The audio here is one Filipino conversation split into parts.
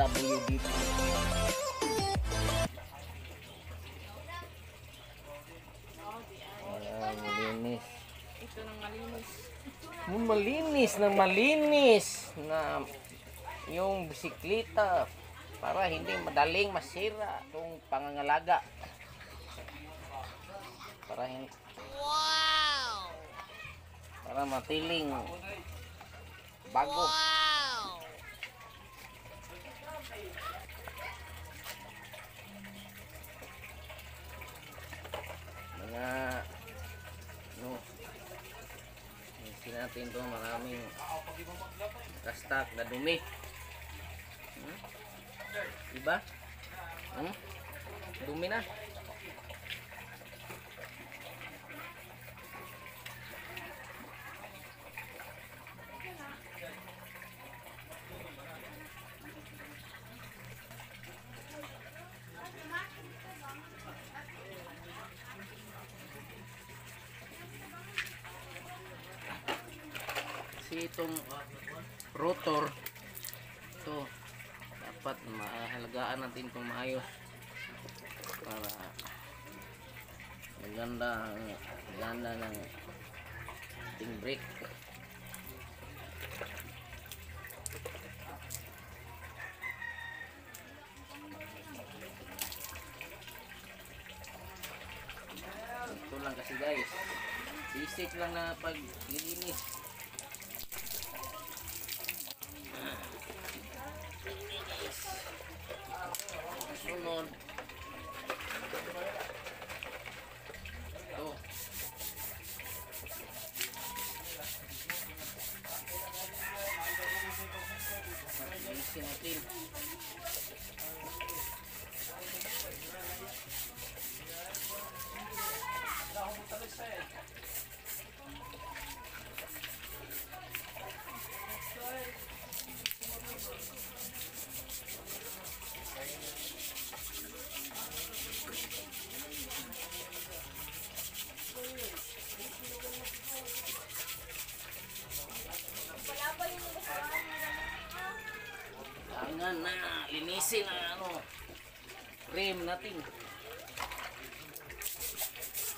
WDP. Ayan, malinis. Ito nang malinis. Malinis na malinis na yung bisikleta para hindi madaling masira itong pangangalaga. Para hindi Para matiling bago. Mga no natin to maraming kastak na dumi. Hmm? Diba? Hmm? Dumi na. Kasi itong rotor. Ito dapat mahalagaan natin itong maayos. Para maganda ang ganda ng ating brake. Ito lang kasi guys. Basic lang na paglilinis sunod ito Ayusin natin Kailangan na linisin ang ano, cream natin.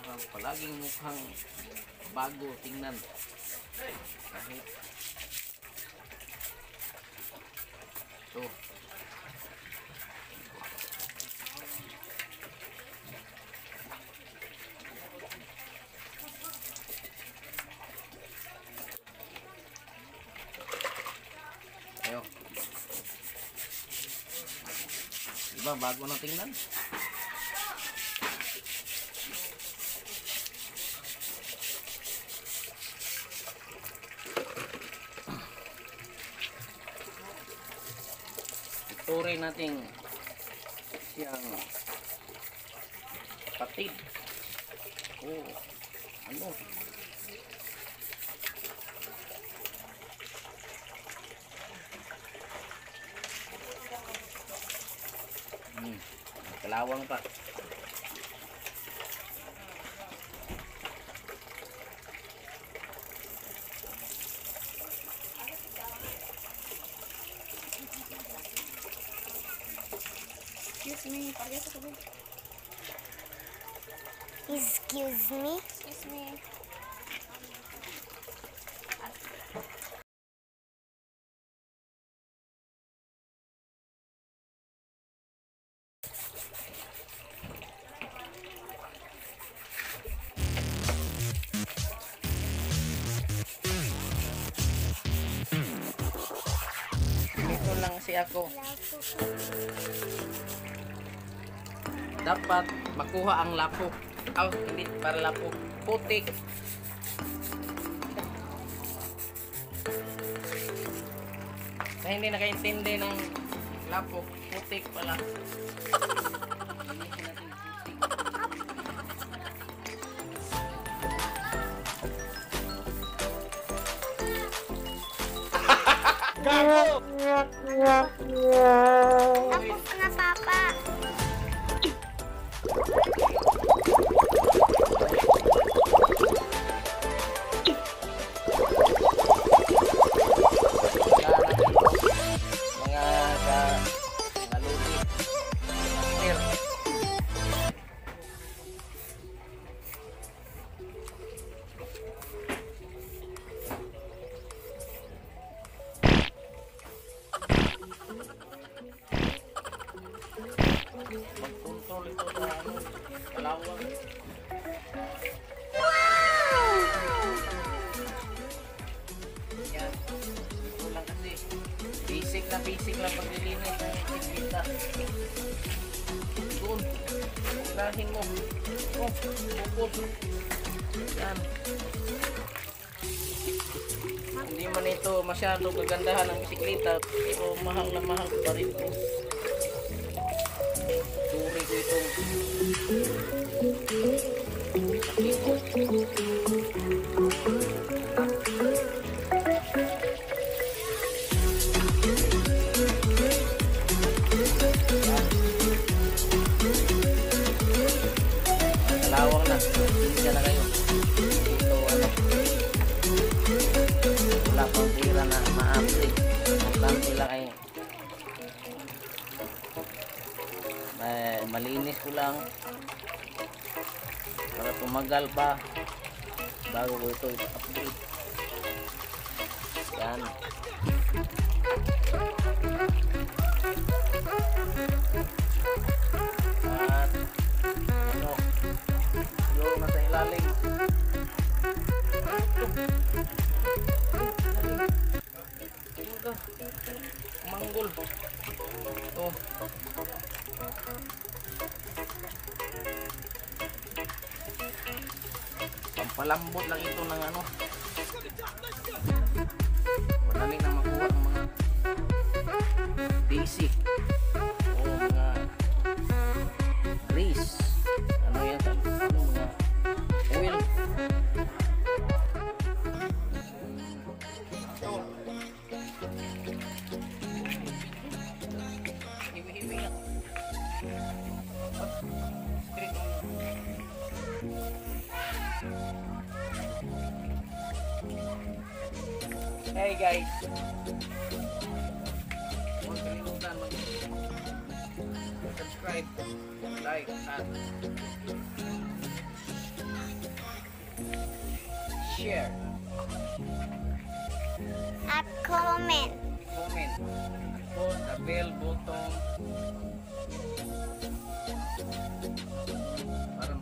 Para palaging mukhang bago tingnan. Kahit ito. Diba, bago na tingnan. Ituring natin siyang kapatid. Oh, ano? Hmm, kalawang pa. Excuse me. Excuse me. Excuse me. Ako. Dapat makuha ang lapok. Oh, hindi para lapok. Putik. Sa hindi nakaintindi ng lapok, putik pala. ito masyado kagandahan ng bisikleta pero mahal na mahal pa rin ito. Turi ko itong sakit. Kalawang na. Hindi na kayo. Malinis ko lang para tumagal pa bago ko ito i-update. Yan. At ano, yung nasa ilalim. Manggol. Pampalambot lang ito ng ano. Madali na makuha ang mga basic Hey guys. Huwag kalimutan mag subscribe, like, at share, At comment. comment. Ito, the bell button. Para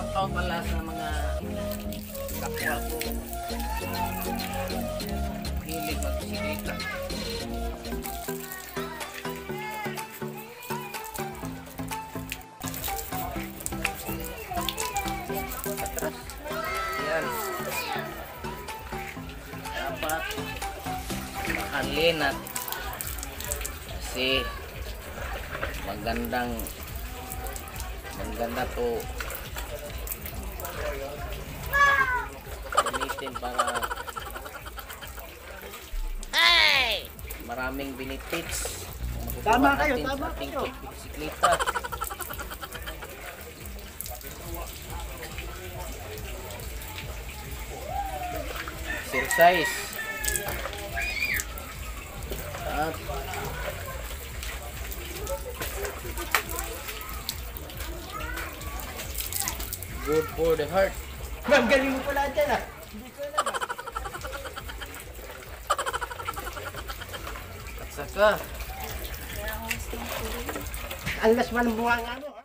Shout out pala sa mga kapwa ko. Hilig magbisikleta. Atras. Yan. Dapat makalinat. Kasi magandang maganda to gamitin para maraming benefits Tama kayo, natin tama kayo. bisikleta exercise. At good for the heart. Ma'am, galing mo pala dyan ah. At saka, Ang lasman ng bunga nga mo. ah.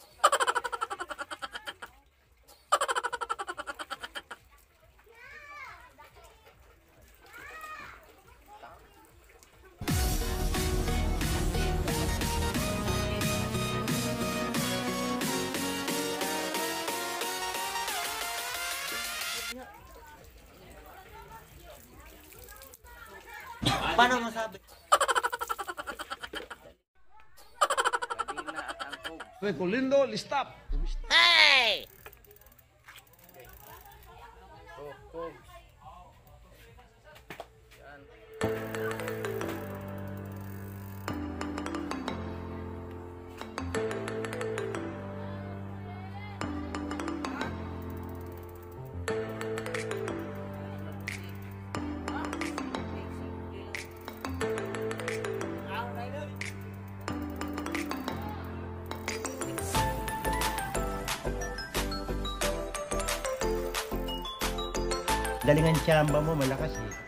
Paano masabi? Falei, Lindo, listap. Galingan tsamba mo, malakas eh.